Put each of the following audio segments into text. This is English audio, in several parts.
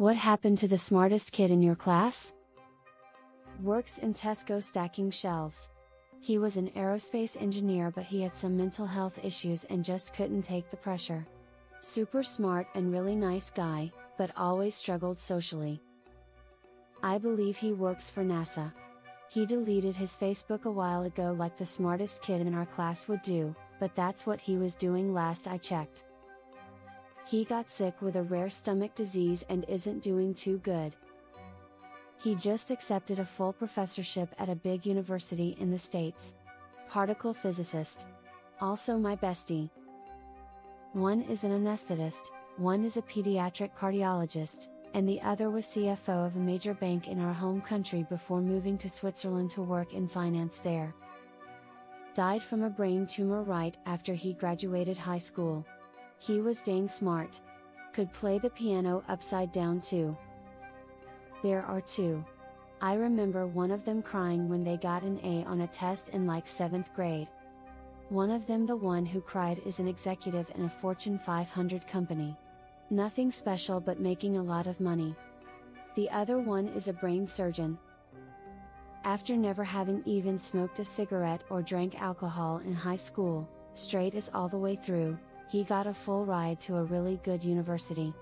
What happened to the smartest kid in your class? Works in Tesco stacking shelves. He was an aerospace engineer but he had some mental health issues and just couldn't take the pressure. Super smart and really nice guy, but always struggled socially. I believe he works for NASA. He deleted his Facebook a while ago like the smartest kid in our class would do, but that's what he was doing last I checked. He got sick with a rare stomach disease and isn't doing too good. He just accepted a full professorship at a big university in the States. Particle physicist. Also my bestie. One is an anesthetist, one is a pediatric cardiologist, and the other was CFO of a major bank in our home country before moving to Switzerland to work in finance there. Died from a brain tumor right after he graduated high school. He was dang smart. Could play the piano upside down too. There are two. I remember one of them crying when they got an A on a test in like 7th grade. One of them, the one who cried, is an executive in a Fortune 500 company. Nothing special but making a lot of money. The other one is a brain surgeon. After never having even smoked a cigarette or drank alcohol in high school, straight as all the way through, he got a full ride to a really good university.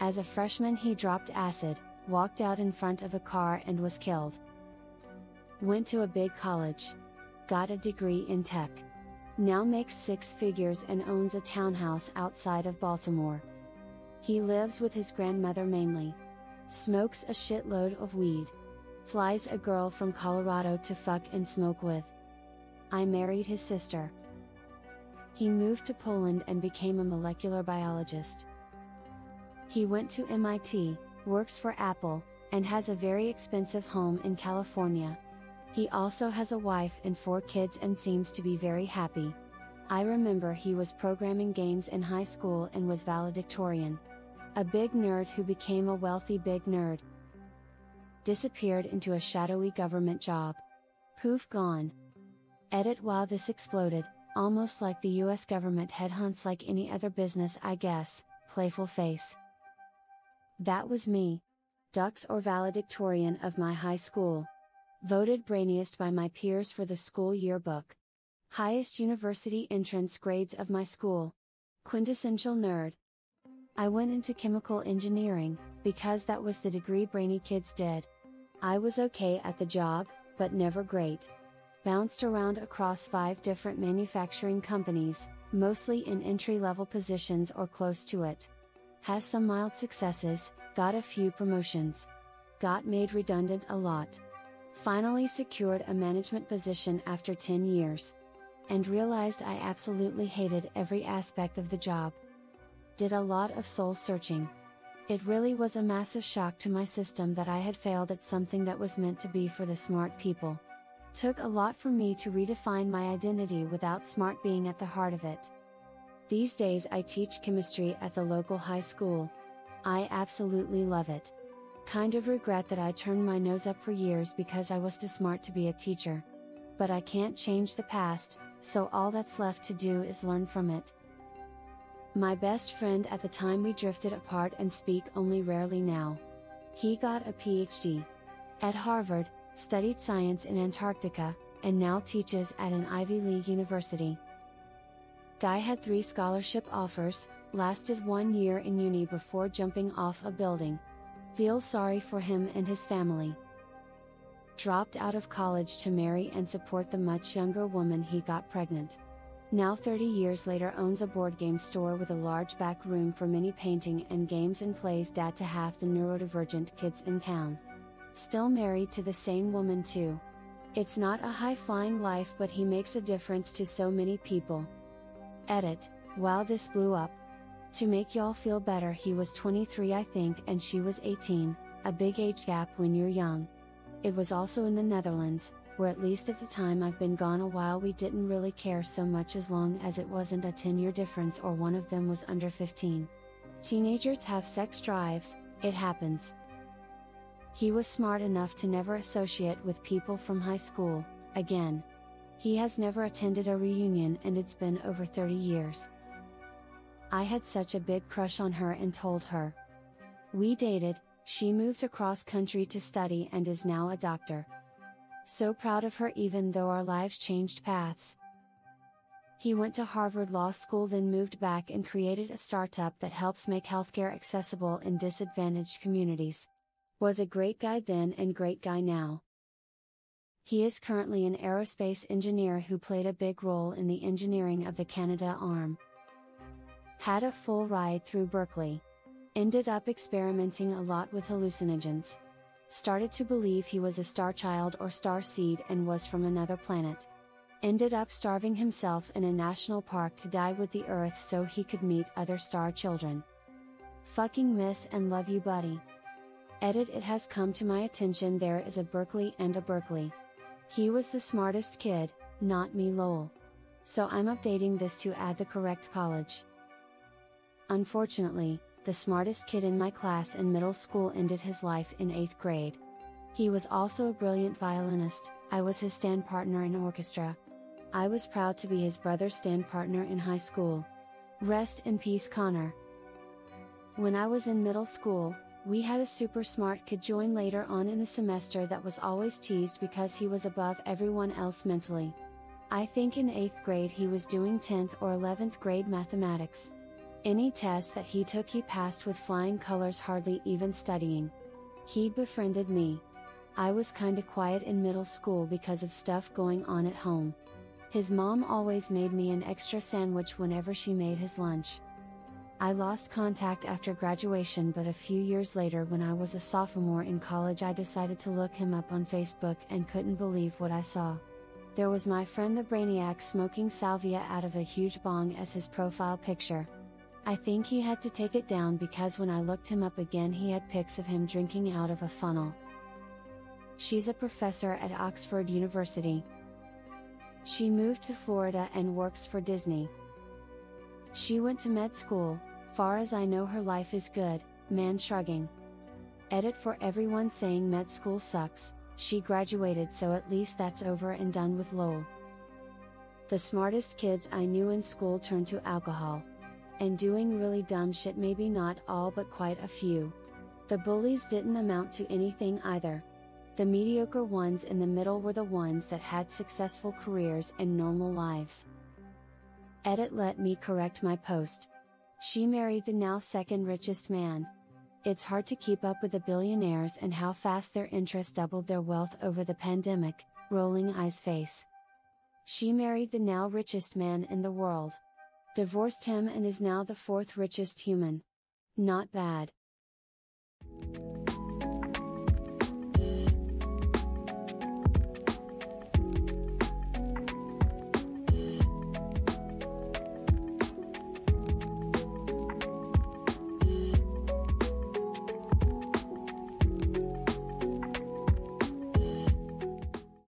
As a freshman, he dropped acid, walked out in front of a car and was killed. Went to a big college. Got a degree in tech. Now makes six figures and owns a townhouse outside of Baltimore. He lives with his grandmother mainly. Smokes a shitload of weed. Flies a girl from Colorado to fuck and smoke with. I married his sister. He moved to Poland and became a molecular biologist. He went to MIT, works for Apple, and has a very expensive home in California. He also has a wife and four kids and seems to be very happy. I remember he was programming games in high school and was valedictorian. A big nerd who became a wealthy big nerd. Disappeared into a shadowy government job. Poof gone. Edit while this exploded, almost like the US government headhunts like any other business I guess, playful face. That was me. Dux or valedictorian of my high school. Voted brainiest by my peers for the school yearbook. Highest university entrance grades of my school. Quintessential nerd. I went into chemical engineering, because that was the degree brainy kids did. I was okay at the job, but never great. Bounced around across five different manufacturing companies, mostly in entry level positions or close to it. Has some mild successes, got a few promotions. Got made redundant a lot. Finally secured a management position after 10 years. And realized I absolutely hated every aspect of the job. Did a lot of soul searching. It really was a massive shock to my system that I had failed at something that was meant to be for the smart people. Took a lot for me to redefine my identity without smart being at the heart of it. These days I teach chemistry at the local high school. I absolutely love it. Kind of regret that I turned my nose up for years because I was too smart to be a teacher. But I can't change the past, so all that's left to do is learn from it. My best friend at the time we drifted apart and speak only rarely now. He got a PhD at Harvard, studied science in Antarctica, and now teaches at an Ivy League university. Guy had three scholarship offers, lasted one year in uni before jumping off a building. Feel sorry for him and his family. Dropped out of college to marry and support the much younger woman he got pregnant. Now 30 years later owns a board game store with a large back room for mini painting and games and plays dad to half the neurodivergent kids in town. Still married to the same woman too. It's not a high flying life but he makes a difference to so many people. Edit, wow this blew up. To make y'all feel better he was 23 I think and she was 18, a big age gap when you're young. It was also in the Netherlands, where at least at the time I've been gone a while we didn't really care so much as long as it wasn't a 10 year difference or one of them was under 15. Teenagers have sex drives, it happens. He was smart enough to never associate with people from high school, again. He has never attended a reunion and it's been over 30 years. I had such a big crush on her and told her. We dated, She moved across country to study and is now a doctor. So proud of her even though our lives changed paths. He went to Harvard Law School then moved back and created a startup that helps make healthcare accessible in disadvantaged communities. Was a great guy then and great guy now. He is currently an aerospace engineer who played a big role in the engineering of the Canadarm. Had a full ride through Berkeley. Ended up experimenting a lot with hallucinogens. Started to believe he was a star child or star seed and was from another planet. Ended up starving himself in a national park to die with the earth so he could meet other star children. Fucking miss and love you buddy. Edit It has come to my attention there is a Berkeley and a Berkeley. He was the smartest kid, not me lol. So I'm updating this to add the correct college. Unfortunately, the smartest kid in my class in middle school ended his life in 8th grade. He was also a brilliant violinist, I was his stand partner in orchestra, I was proud to be his brother's stand partner in high school. Rest in peace, Connor. When I was in middle school, we had a super smart kid join later on in the semester that was always teased because he was above everyone else mentally. I think in 8th grade he was doing 10th or 11th grade mathematics. Any test that he took he passed with flying colors hardly even studying. He befriended me. I was kinda quiet in middle school because of stuff going on at home. His mom always made me an extra sandwich whenever she made his lunch. I lost contact after graduation, but a few years later, when I was a sophomore in college, I decided to look him up on Facebook and couldn't believe what I saw. There was my friend the Brainiac smoking salvia out of a huge bong as his profile picture. I think he had to take it down because when I looked him up again, he had pics of him drinking out of a funnel. She's a professor at Oxford University, she moved to Florida and works for Disney. She went to med school, far as I know her life is good, man shrugging. Edit for everyone saying med school sucks, she graduated so at least that's over and done with lol. The smartest kids I knew in school turned to alcohol. And doing really dumb shit maybe not all but quite a few. The bullies didn't amount to anything either. The mediocre ones in the middle were the ones that had successful careers and normal lives. Edit let me correct my post. She married the now second richest man. It's hard to keep up with the billionaires and how fast their interest doubled their wealth over the pandemic, rolling eyes face. She married the now richest man in the world. Divorced him and is now the fourth richest human. Not bad.